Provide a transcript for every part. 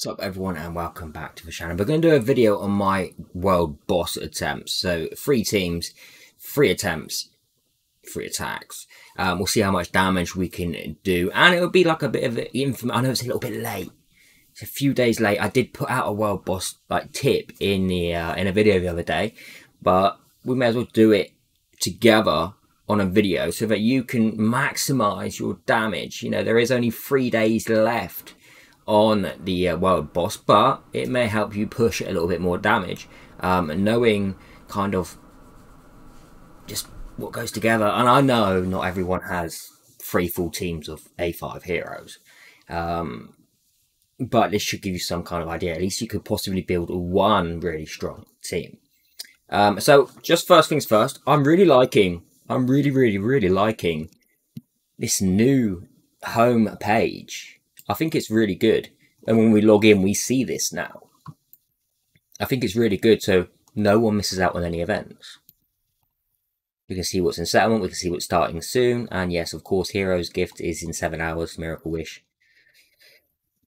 What's up everyone and welcome back to the channel. We're going to do a video on my world boss attempts. So three teams, three attempts, three attacks. Um, we'll see how much damage we can do. And it will be like a bit of infamy. I know it's a little bit late. It's a few days late. I did put out a world boss like tip in the uh, in a video the other day. But we may as well do it together on a video so that you can maximize your damage. You know, there is only three days left on the uh, world boss, but it may help you push a little bit more damage. Um, knowing kind of just what goes together. And I know not everyone has three full teams of A5 heroes. Um, but this should give you some kind of idea. At least you could possibly build one really strong team. Um, so just first things first, I'm really liking, I'm really, really, really liking this new home page I think it's really good. And when we log in, we see this now. I think it's really good so no one misses out on any events. We can see what's in settlement, we can see what's starting soon, and yes, of course, Hero's Gift is in 7 hours, Miracle Wish.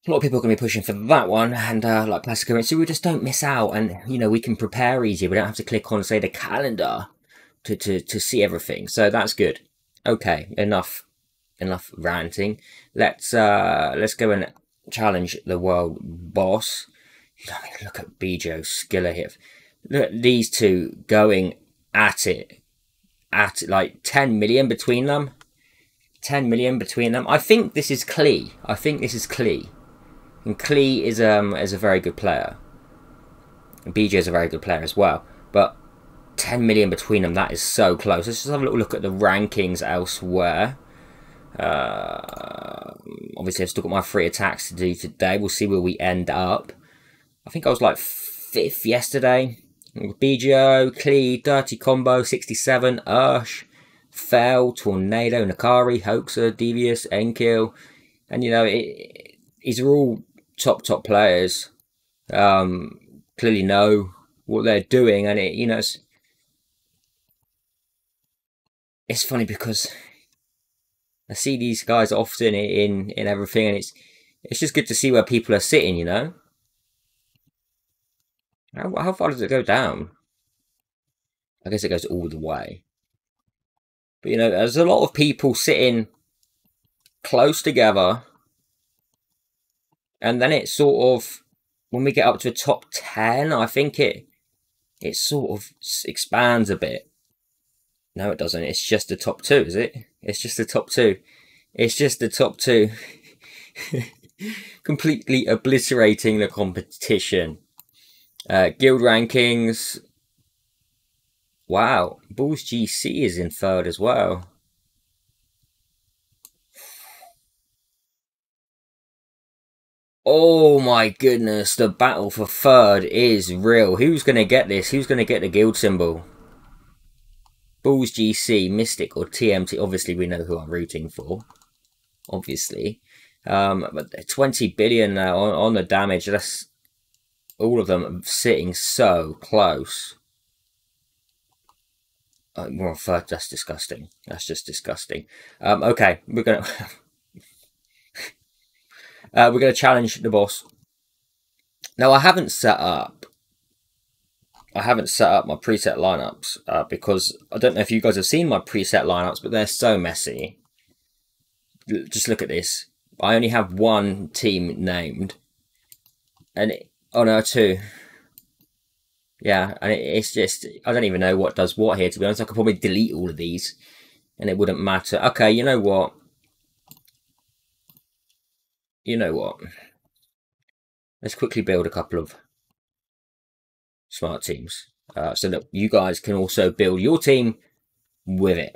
A lot of people are going to be pushing for that one, and uh, like Classic Currency, we just don't miss out, and, you know, we can prepare easier. We don't have to click on, say, the calendar to, to, to see everything, so that's good. Okay, enough enough ranting. Let's uh let's go and challenge the world boss. look at Bijo Skiller here. Look at these two going at it. At like 10 million between them. 10 million between them. I think this is Klee. I think this is Klee. And Klee is um is a very good player. And BJ is a very good player as well. But 10 million between them, that is so close. Let's just have a little look at the rankings elsewhere. Uh, obviously, I've still got my three attacks to do today. We'll see where we end up. I think I was like fifth yesterday. BGO, Klee, Dirty Combo, 67, Ursh, Fell, Tornado, Nakari, Hoaxer, Devious, Enkill. And, you know, it, these are all top, top players. Um, clearly know what they're doing. And, it, you know, it's, it's funny because I see these guys often in in everything, and it's it's just good to see where people are sitting. You know, how how far does it go down? I guess it goes all the way. But you know, there's a lot of people sitting close together, and then it sort of when we get up to a top ten, I think it it sort of expands a bit. No, it doesn't. It's just the top two, is it? It's just the top two. It's just the top two. Completely obliterating the competition. Uh, guild rankings. Wow. Bulls GC is in third as well. Oh my goodness, the battle for third is real. Who's going to get this? Who's going to get the guild symbol? Bulls GC, Mystic, or TMT. Obviously, we know who I'm rooting for. Obviously. Um, but 20 billion now on, on the damage. That's all of them sitting so close. Uh, we're. That's disgusting. That's just disgusting. Um, okay, we're gonna uh, we're gonna challenge the boss. Now I haven't set up I haven't set up my preset lineups uh, because I don't know if you guys have seen my preset lineups, but they're so messy. Just look at this. I only have one team named. And, it, oh no, two. Yeah, and it, it's just, I don't even know what does what here, to be honest. I could probably delete all of these and it wouldn't matter. Okay, you know what? You know what? Let's quickly build a couple of smart teams. Uh, so that you guys can also build your team with it.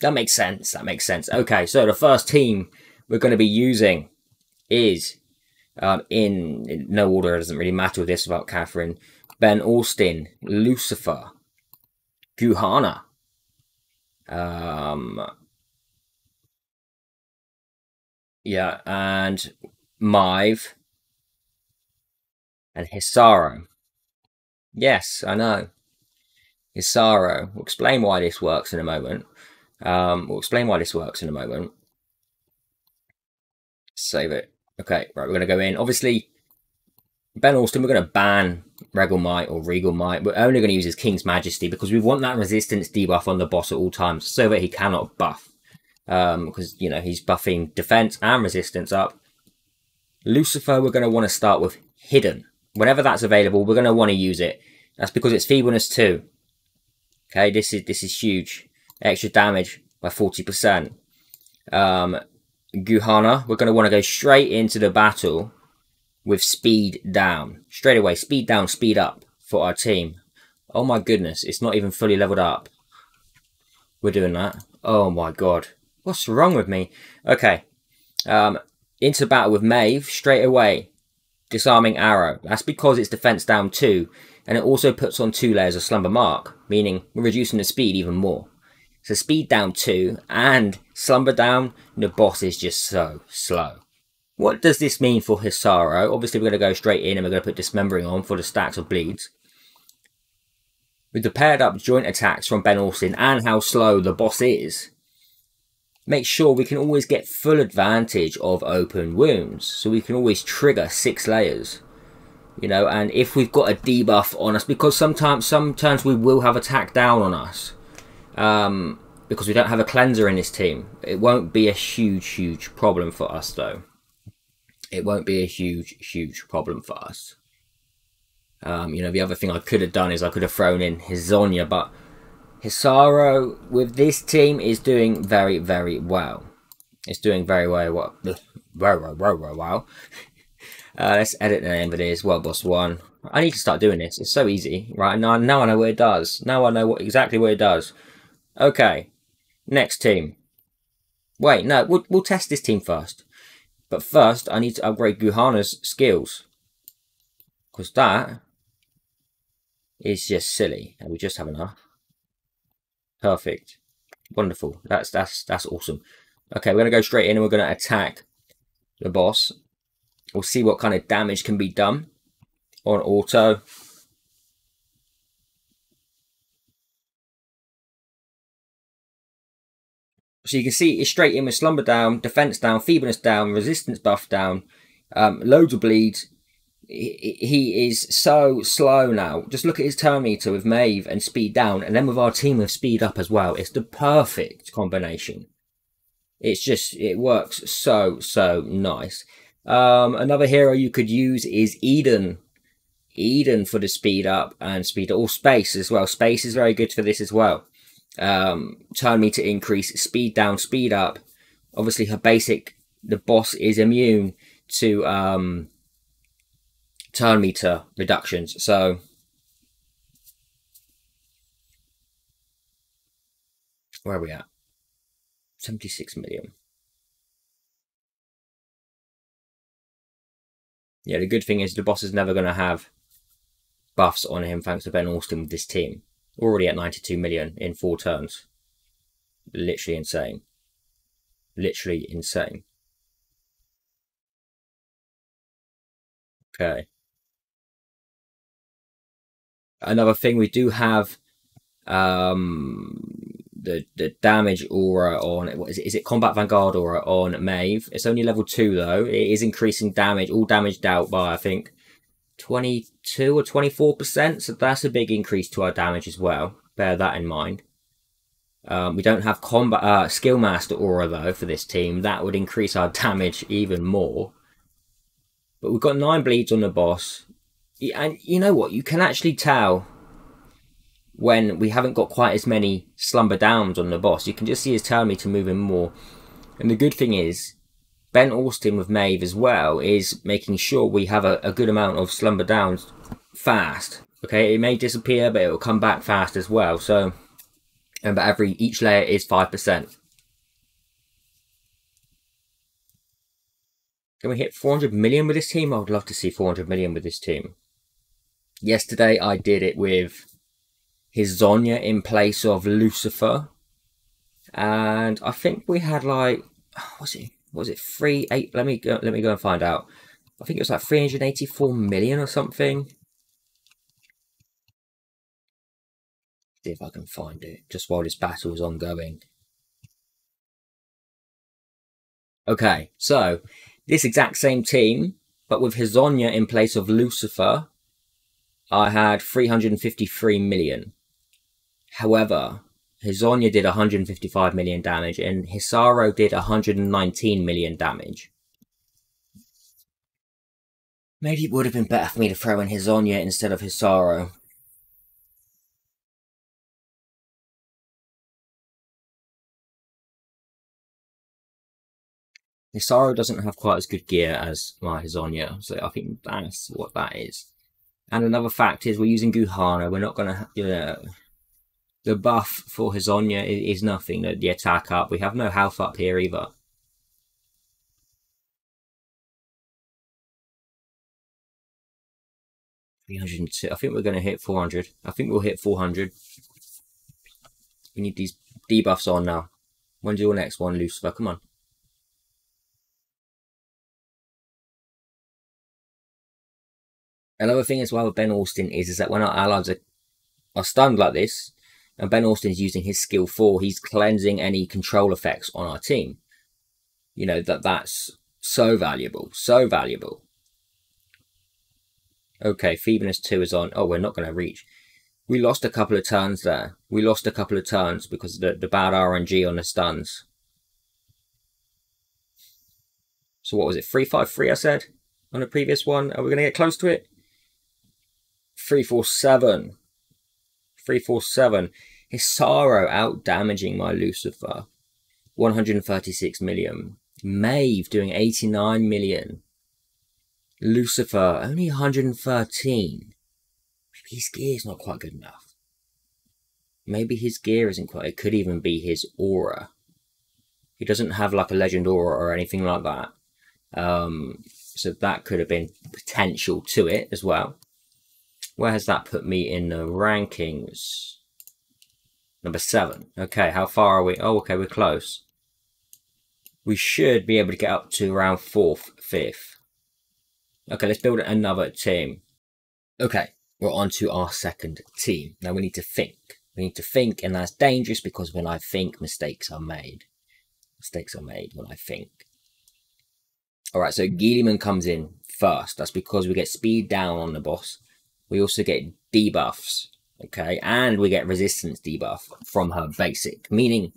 That makes sense. That makes sense. Okay, so the first team we're going to be using is um, in, in, no order. It doesn't really matter with this about Catherine. Ben Austin, Lucifer, Guhana, um, yeah, and Maeve, and Hisaro. Yes, I know. Isaro. We'll explain why this works in a moment. Um, we'll explain why this works in a moment. Save it. Okay, right, we're going to go in. Obviously, Ben Austin, we're going to ban Regal Might or Regal Might. We're only going to use his King's Majesty because we want that resistance debuff on the boss at all times so that he cannot buff. Um, because, you know, he's buffing defense and resistance up. Lucifer, we're going to want to start with Hidden. Whenever that's available, we're going to want to use it. That's because it's feebleness 2. Okay, this is this is huge. Extra damage by 40%. Um, Guhana, we're going to want to go straight into the battle with speed down. Straight away, speed down, speed up for our team. Oh my goodness, it's not even fully leveled up. We're doing that. Oh my god. What's wrong with me? Okay. Um, into battle with Maeve straight away. Disarming arrow. That's because it's defense down 2. And it also puts on 2 layers of slumber mark. Meaning we're reducing the speed even more. So speed down 2 and slumber down. The boss is just so slow. What does this mean for Hisauro? Obviously, we're going to go straight in and we're going to put Dismembering on for the stacks of bleeds. With the paired up joint attacks from Ben Austin and how slow the boss is, make sure we can always get full advantage of open wounds. So we can always trigger six layers. You know, and if we've got a debuff on us, because sometimes sometimes we will have attack down on us. Um, because we don't have a cleanser in this team. It won't be a huge, huge problem for us though it won't be a huge, huge problem for us. Um, you know, the other thing I could have done is I could have thrown in Hezonja, but Hisauro with this team is doing very, very well. It's doing very, very well. Very, very, very well. Uh, let's edit the name of it is World Boss 1. I need to start doing this. It's so easy, right? Now, now I know what it does. Now I know what exactly what it does. Okay. Next team. Wait, no, we'll, we'll test this team first. But first, I need to upgrade Guhana's skills. Because that is just silly. And we just have enough. Perfect. Wonderful. That's that's that's awesome. Okay, we're to go straight in and we're to attack the boss. We'll see what kind of damage can be done on auto. So you can see it's straight in with slumber down, defense down, feebleness down, resistance buff down, um, loads of bleeds. He, is so slow now. Just look at his turn meter with Maeve and speed down, and then with our team with speed up as well. It's the perfect combination. It's just, it works so, so nice. Um, another hero you could use is Eden. Eden for the speed up and speed, or space as well. Space is very good for this as well um, turn meter increase, speed down, speed up. Obviously, her basic, the boss is immune to um, turn meter reductions. So, where are we at? 76 million. Yeah, the good thing is the boss is never going to have buffs on him thanks to Ben Austin with this team. Already at 92 million in four turns. Literally insane. Literally insane. Okay. Another thing, we do have um, the the damage aura on what is it? Is it combat vanguard aura on Maeve. It's only level two though. It is increasing damage, all damaged out by I think 22 or 24%, so that's a big increase to our damage as well. Bear that in mind. Um, we don't have combat uh, skill master aura though for this team. That would increase our damage even more. But we've got nine bleeds on the boss, and you know what? You can actually tell when we haven't got quite as many slumber downs on the boss. You can just see his turn meter moving more. And the good thing is, Ben Austin with Maeve as well is making sure we have a, a good amount of slumber downs fast. Okay, it may disappear, but it will come back fast as well. So, but every each layer is five percent. Can we hit 400 million with this team? I would love to see 400 million with this team. Yesterday I did it with Hezonja in place of Lucifer. And I think we had like, what's it? was it three eight? Let me go. Let me go and find out. I think it was like 384 million or something. See if I can find it just while this battle is ongoing. Okay, so this exact same team But with Hezonja in place of Lucifer, I had 353 million. However, Hezonja did 155 million damage and Hisaro did 119 million damage. Maybe it would have been better for me to throw in Hezonja instead of Hisaro. Hisaro doesn't have quite as good gear as my Hezonja, so I think that's what that is. And another fact is we're using Guhana, we're not going to, you know, the buff for Hezonja is, is nothing, the, the attack up. We have no health up here either. Three hundred and two. I think we're going to hit four hundred. I think we'll hit four hundred. We need these debuffs on now. When's your next one, Lucifer? Come on. Another thing as well with Ben Austin is, is that when our allies are, are stunned like this, and Ben Austin's using his skill 4, he's cleansing any control effects on our team. You know, that that's so valuable, so valuable. Okay, Feebleness 2 is on. Oh, we're not going to reach. We lost a couple of turns there. We lost a couple of turns because of the, the bad RNG on the stuns. So what was it? 353 I said on the previous one. Are we going to get close to it? 347. 347. Hisauro out damaging my Lucifer. 136 million. Maeve doing 89 million. Lucifer only 113. Maybe his gear is not quite good enough. Maybe his gear isn't quite. It could even be his aura. He doesn't have like a legend aura or anything like that. Um, so that could have been potential to it as well. Where has that put me in the rankings? Number seven. Okay, how far are we? Oh, okay, we're close. We should be able to get up to around fourth, fifth. Okay, let's build another team. Okay, we're on to our second team. Now we need to think. We need to think, and that's dangerous because when I think, mistakes are made. Mistakes are made when I think. Alright, so Guilliman comes in first. That's because we get speed down on the boss we also get debuffs, okay, and we get resistance debuff from her basic, meaning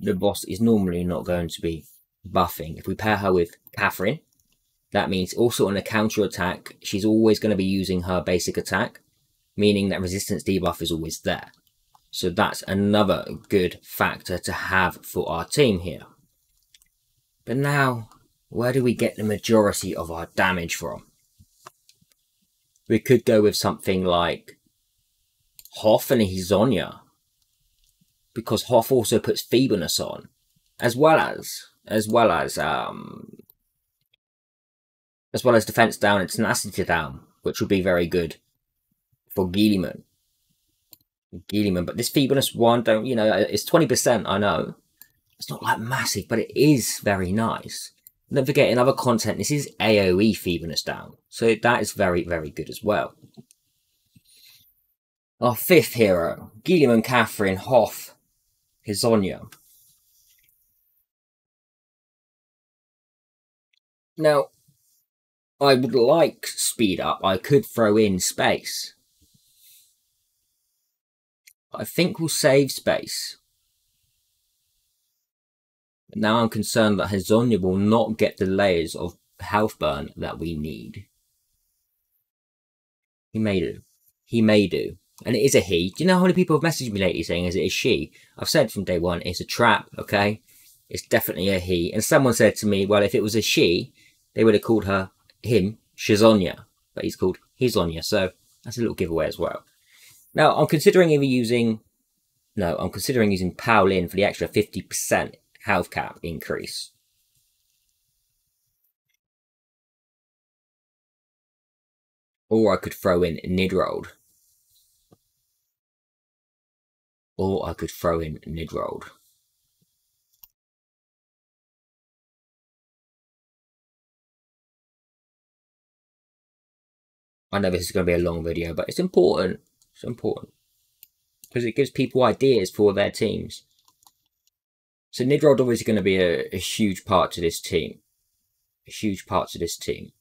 the boss is normally not going to be buffing. If we pair her with Catherine, that means also on a counter attack, she's always going to be using her basic attack, meaning that resistance debuff is always there. So that's another good factor to have for our team here. But now, where do we get the majority of our damage from? We could go with something like Hoff and Hezonja. Because Hoff also puts feebleness on. As well as as well as um as well as defense down and tenacity down, which would be very good for Guilliman. Guilliman, but this feebleness one don't you know it's twenty percent, I know. It's not like massive, but it is very nice. Don't forget, in other content, this is AoE feebleness down. So that is very, very good as well. Our fifth hero, Guilliman Catherine Hoff Hezonja. Now, I would like speed up. I could throw in space. I think we'll save space. Now I'm concerned that Hezonja will not get the layers of health burn that we need. He may do. He may do. And it is a he. Do you know how many people have messaged me lately saying is it a she? I've said from day one, it's a trap, okay? It's definitely a he. And someone said to me, well, if it was a she, they would have called her, him, Shizonya. But he's called Hizonya, so that's a little giveaway as well. Now, I'm considering either using, no, I'm considering using Paulin for the extra 50% health cap increase. Or I could throw in Nidrold. Or I could throw in Nidrold. I know this is going to be a long video, but it's important. It's important. Because it gives people ideas for their teams. So Nidrold obviously going to be a, a huge part to this team. A huge part to this team.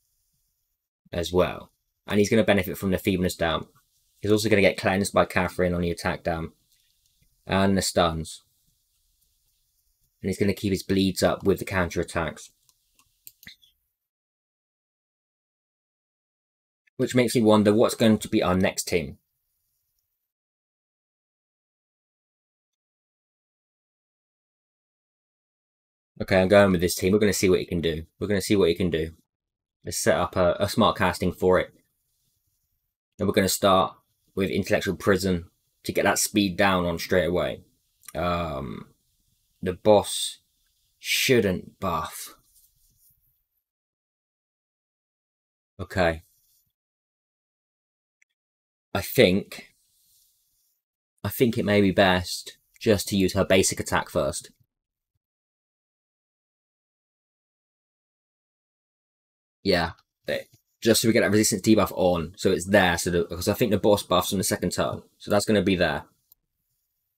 as well. And he's going to benefit from the feebleness down. He's also going to get cleansed by Catherine on the attack down. And the stuns. And he's going to keep his bleeds up with the counter attacks. Which makes me wonder what's going to be our next team. Okay, I'm going with this team. We're going to see what he can do. We're going to see what he can do. Let's set up a, a smart casting for it. And we're going to start with Intellectual Prison to get that speed down on straight away. Um, the boss shouldn't buff. Okay. I think... I think it may be best just to use her basic attack first. Yeah, just so we get that resistance debuff on, so it's there. So because I think the boss buffs on the second turn, so that's going to be there.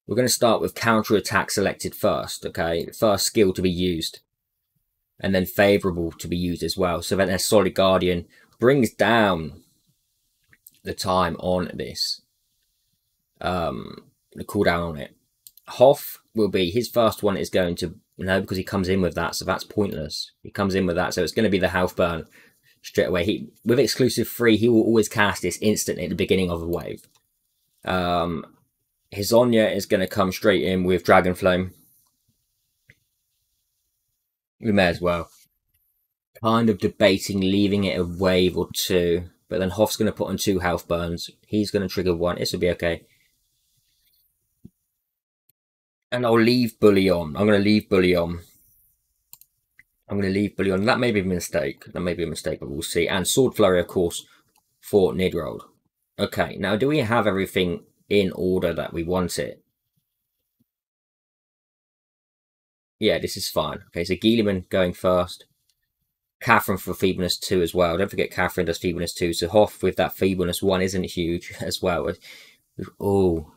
We're going to start with counter attack selected first. Okay, first skill to be used, and then favorable to be used as well. So then their solid guardian brings down the time on this. Um, the cooldown on it. Hoff will be his first one is going to no because he comes in with that, so that's pointless. He comes in with that, so it's going to be the health burn straight away. He with exclusive free, he will always cast this instantly at the beginning of a wave. Um, Hezonja is going to come straight in with Dragon Flame. We may as well. Kind of debating leaving it a wave or two, but then Hoff's going to put on two health burns. He's going to trigger one. This will be okay. And I'll leave Bully on. I'm going to leave Bully on. I'm going to leave Bully on. That may be a mistake. That may be a mistake, but we'll see. And Sword Flurry, of course, for Nidrold. Okay, now do we have everything in order that we want it? Yeah, this is fine. Okay, so Guilliman going first. Catherine for feebleness 2 as well. Don't forget Catherine does feebleness 2. So Hoff with that feebleness 1 isn't huge as well. Oh,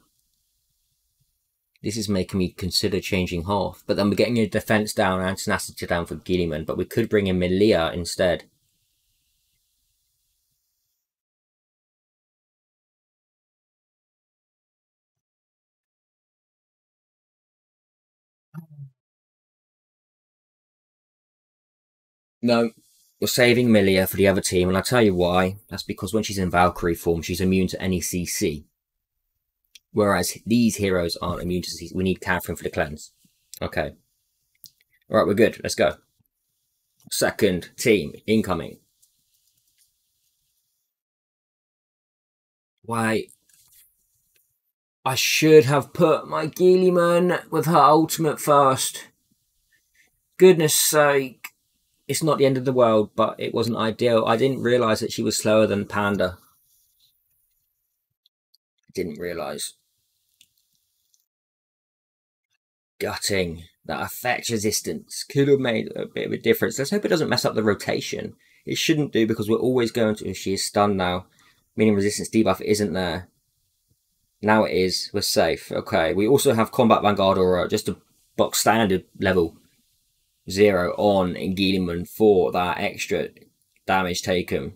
this is making me consider changing Hoff. But then we're getting a defense down and tenacity down for Guilliman, but we could bring in Melia instead. No, we're saving Melia for the other team, and I'll tell you why. That's because when she's in Valkyrie form, she's immune to any CC. Whereas these heroes aren't immune to disease. We need Catherine for the cleanse. Okay. Alright, we're good. Let's go. Second team incoming. Why? I should have put my Guilliman with her ultimate first. Goodness sake. It's not the end of the world, but it wasn't ideal. I didn't realise that she was slower than Panda. I didn't realise. Gutting. That effect resistance could have made a bit of a difference. Let's hope it doesn't mess up the rotation. It shouldn't do because we're always going to... She is stunned now, meaning resistance debuff isn't there. Now it is. We're safe. Okay. We also have Combat Vanguard or just a box standard level zero on in Guilliman for that extra damage taken.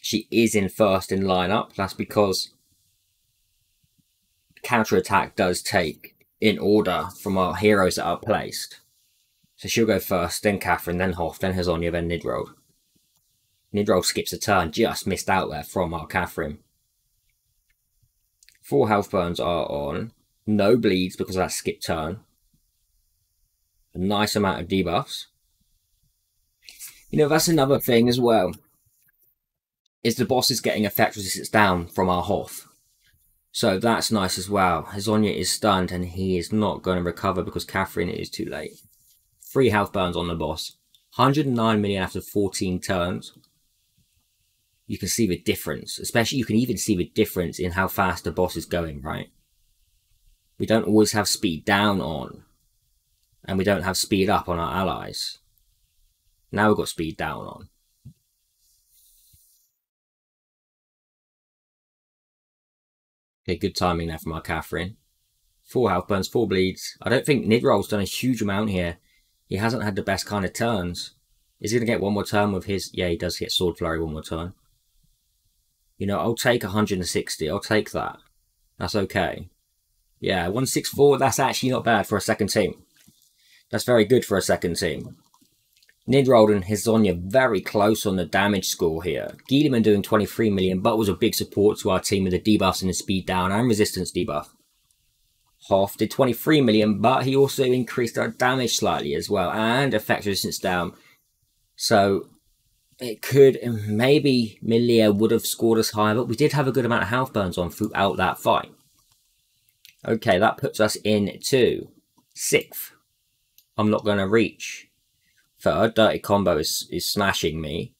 She is in first in lineup. That's because counter attack does take in order from our heroes that are placed. So she'll go first, then Catherine, then Hoff, then Hezonja, then Nidrold. Nidrold skips a turn, just missed out there from our Catherine. Four health burns are on. No bleeds because of that skip turn. A nice amount of debuffs. You know, that's another thing as well. Is the boss is getting effect resistance down from our Hoff. So that's nice as well. Hezonja is stunned and he is not going to recover because Catherine is too late. Three health burns on the boss. 109 million after 14 turns. You can see the difference. Especially, you can even see the difference in how fast the boss is going, right? We don't always have speed down on. And we don't have speed up on our allies. Now we've got speed down on. Okay, good timing there from our Catherine. Four health burns, four bleeds. I don't think Nidrold's done a huge amount here. He hasn't had the best kind of turns. Is he going to get one more turn with his... Yeah, he does get Sword Flurry one more turn. You know, I'll take 160. I'll take that. That's okay. Yeah, 164, that's actually not bad for a second team. That's very good for a second team. Nidrold and Hezonja very close on the damage score here. Guilliman doing 23 million, but was a big support to our team with the debuffs and the speed down and resistance debuff. Hoff did 23 million, but he also increased our damage slightly as well, and effect resistance down. So it could, maybe Melia would have scored us higher, but we did have a good amount of health burns on throughout that fight. Okay, that puts us into sixth. I'm not going to reach third. Dirty Combo is, is smashing me.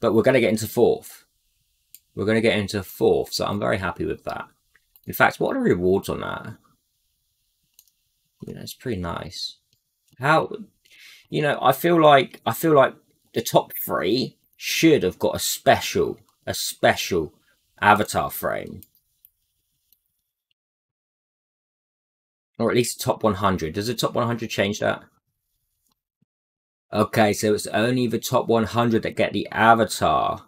But we're going to get into fourth. We're going to get into fourth, so I'm very happy with that. In fact, what are the rewards on that? You know, it's pretty nice. How, you know, I feel like, I feel like the top three should have got a special, a special avatar frame. Or at least top 100. Does the top 100 change that? Okay, so it's only the top 100 that get the avatar.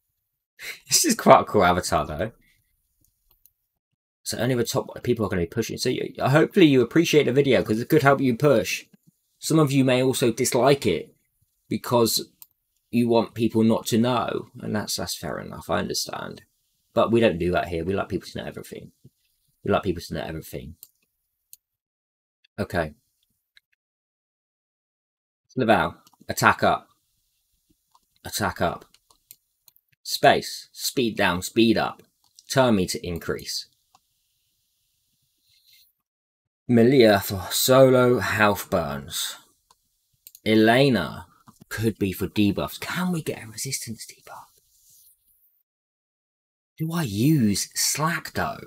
this is quite a cool avatar, though. So only the top people are going to be pushing. So you, hopefully you appreciate the video because it could help you push. Some of you may also dislike it because you want people not to know. And that's, that's fair enough. I understand. But we don't do that here. We like people to know everything. We like people to know everything. Okay. Laval, attack up. Attack up. Space, speed down, speed up. Turn meter increase. Milia for solo health burns. Elena could be for debuffs. Can we get a resistance debuff? Do I use Slakdo?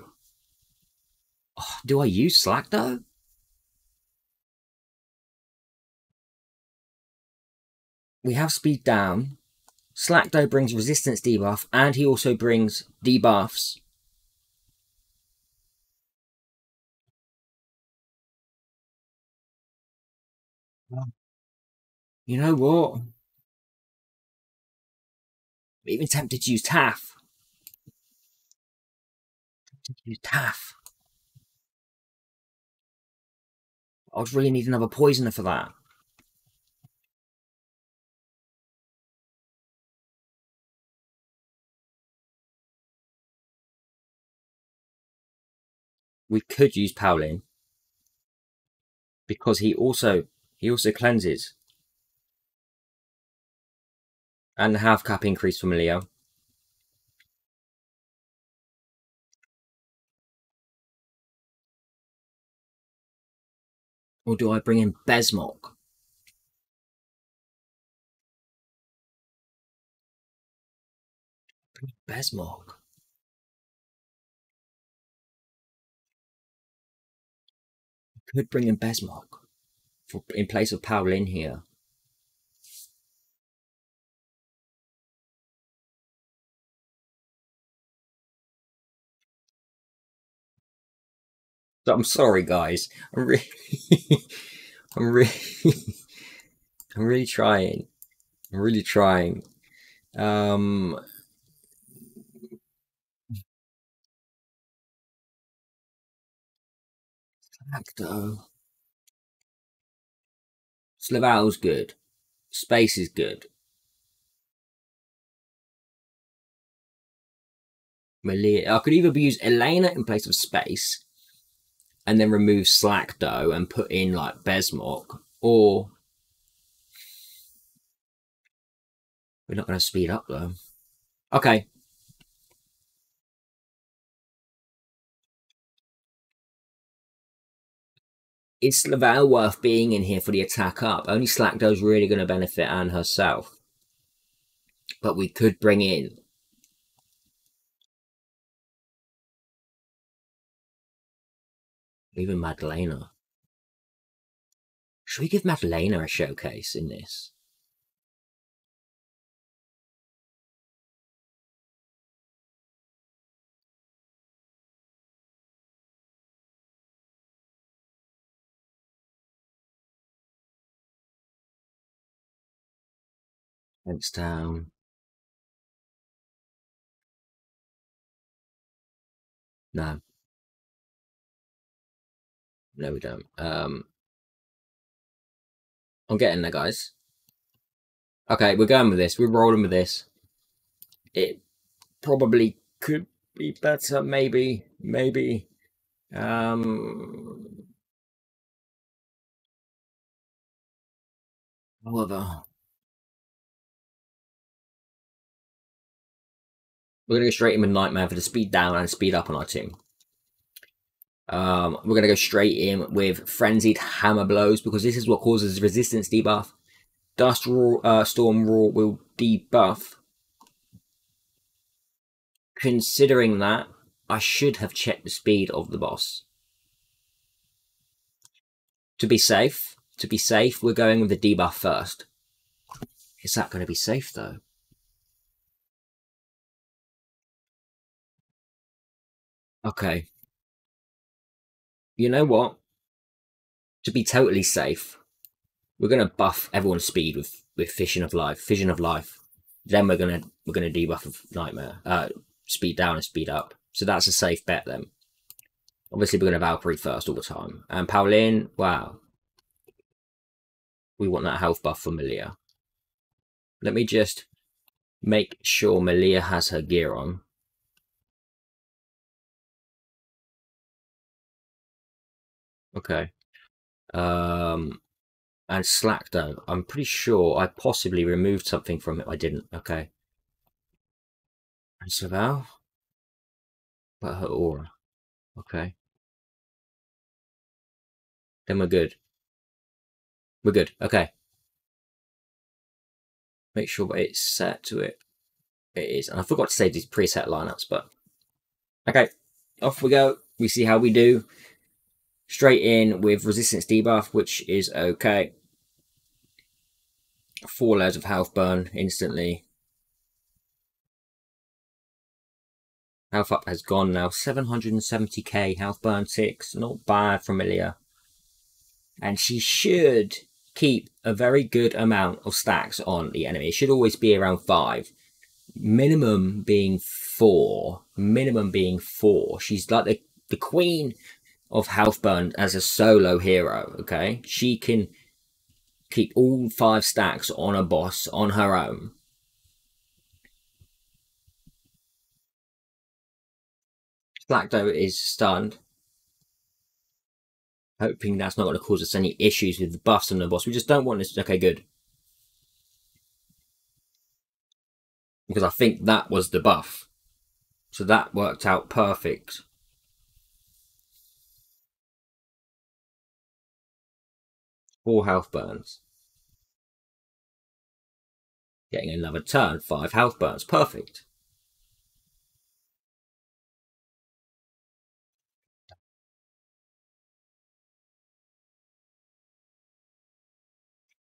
Oh, do I use Slakdo? We have speed down. Slakdo brings resistance debuff, and he also brings debuffs. You know what? I'm even tempted to use Taff. Tempted to use Taff. I would really need another poisoner for that. We could use Paulin because he also he also cleanses and the half cap increase from Leo. Or do I bring in Besmok? Besmok. Could bring in Besmok for, in place of Paulin here. So I'm sorry, guys. I'm really, I'm really, I'm really trying. I'm really trying. Um, Acto. Slaval's good. Space is good. Melia. I could either use Elena in place of Space and then remove Slakdo and put in like Besmok or we're not going to speed up though. Okay, is Laval worth being in here for the attack up? Only Slakdo's really going to benefit Anne herself. But we could bring in even Madalena. Should we give Madalena a showcase in this? Fence down. No. No, we don't. Um, I'm getting there, guys. Okay, we're going with this. We're rolling with this. It probably could be better, maybe, maybe. Um, however, we're going to go straight in with Nightmare for the speed down and speed up on our team. Um, we're going to go straight in with Frenzied Hammer Blows because this is what causes resistance debuff. Dust Roar, uh, Storm Roar will debuff. Considering that, I should have checked the speed of the boss. To be safe, to be safe, we're going with the debuff first. Is that going to be safe though? Okay, you know what? To be totally safe, we're gonna buff everyone's speed with with Fission of Life, Fission of Life. Then we're gonna we're gonna debuff of Nightmare, uh, speed down and speed up. So that's a safe bet then. Obviously, we're gonna Valkyrie first all the time, and Paulin. Wow, we want that health buff for Melia. Let me just make sure Melia has her gear on. Okay. Um, and Slakdo, I'm pretty sure I possibly removed something from it. I didn't. Okay. And Saval? But her aura. Okay. Then we're good. We're good. Okay. Make sure it's set to it. It is. And I forgot to save these preset lineups, but okay. Off we go. We see how we do. Straight in with resistance debuff, which is okay. Four layers of health burn instantly. Health up has gone now. 770k health burn 6. Not bad from Ilia. And she should keep a very good amount of stacks on the enemy. It should always be around 5. Minimum being 4. Minimum being 4. She's like the, the queen of Healthburn as a solo hero, okay? She can keep all five stacks on a boss on her own. Blackdo is stunned. Hoping that's not going to cause us any issues with the buffs on the boss. We just don't want this. Okay, good. Because I think that was the buff. So that worked out perfect. Four health burns. Getting another turn, five health burns. Perfect.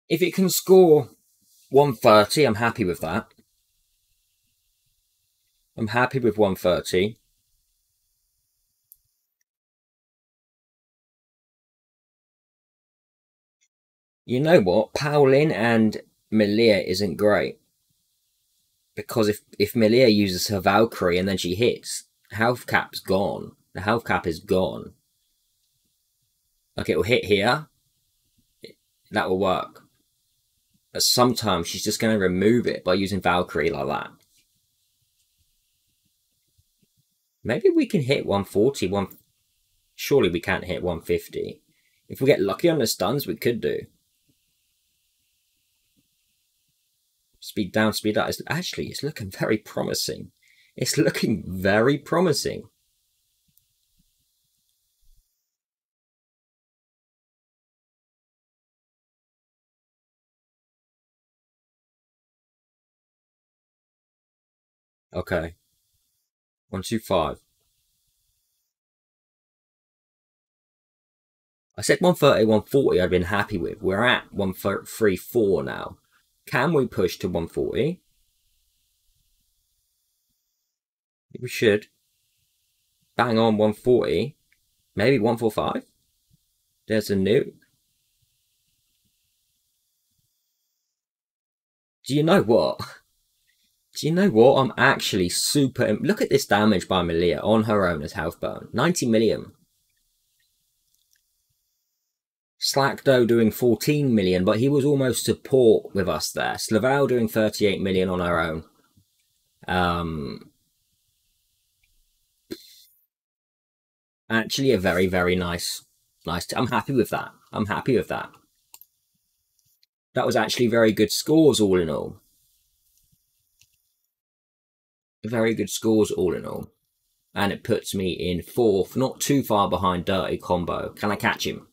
If it can score 130, I'm happy with that. I'm happy with 130. You know what? Paulin and Melia isn't great. Because if, if Melia uses her Valkyrie and then she hits, health cap's gone. The health cap is gone. Okay, it'll hit here. That will work. But sometimes she's just going to remove it by using Valkyrie like that. Maybe we can hit 140. One... Surely we can't hit 150. If we get lucky on the stuns, we could do. Speed down, speed up. It's, actually, it's looking very promising. It's looking very promising. Okay. One, two, five. I said 130, 140 I'd been happy with. We're at 134 now. Can we push to 140? We should. Bang on 140. Maybe 145? There's a nuke. Do you know what? Do you know what? I'm actually super... Look at this damage by Melia on her own as health burn. 90 million. Slakdo doing 14 million, but he was almost support with us there. Slavelle doing 38 million on her own. Um, actually, a very, very nice, nice. I'm happy with that. I'm happy with that. That was actually very good scores all in all very good scores all in all. And it puts me in fourth, not too far behind Dirty Combo. Can I catch him?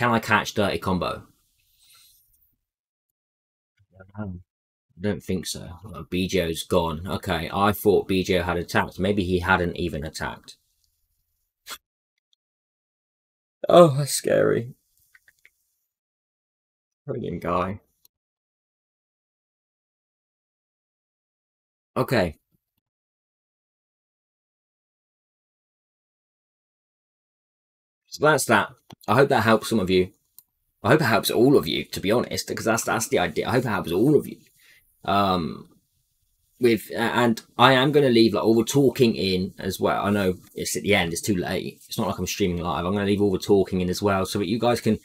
Can I catch Dirty Combo? I don't think so. Well, Bijo's gone. Okay, I thought Bijo had attacked. Maybe he hadn't even attacked. oh, that's scary. Brilliant guy. Okay, So that's that. I hope that helps some of you. I hope it helps all of you, to be honest, because that's that's the idea. I hope it helps all of you. Um, with and I am going to leave like all the talking in as well. I know it's at the end; it's too late. It's not like I'm streaming live. I'm going to leave all the talking in as well, so that you guys can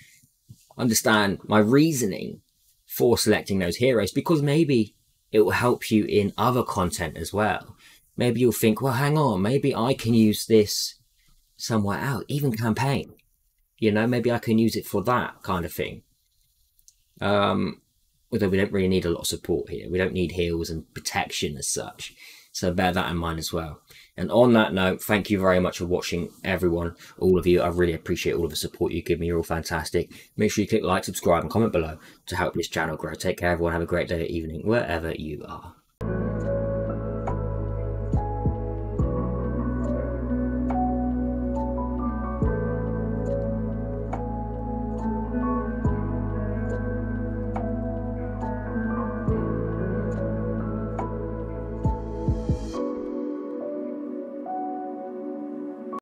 understand my reasoning for selecting those heroes. Because maybe it will help you in other content as well. Maybe you'll think, well, hang on, maybe I can use this somewhere else, even campaign. You know, maybe I can use it for that kind of thing. Um, although we don't really need a lot of support here. We don't need heals and protection as such. So bear that in mind as well. And on that note, thank you very much for watching, everyone, all of you. I really appreciate all of the support you give me. You're all fantastic. Make sure you click like, subscribe, and comment below to help this channel grow. Take care, everyone. Have a great day or evening, wherever you are.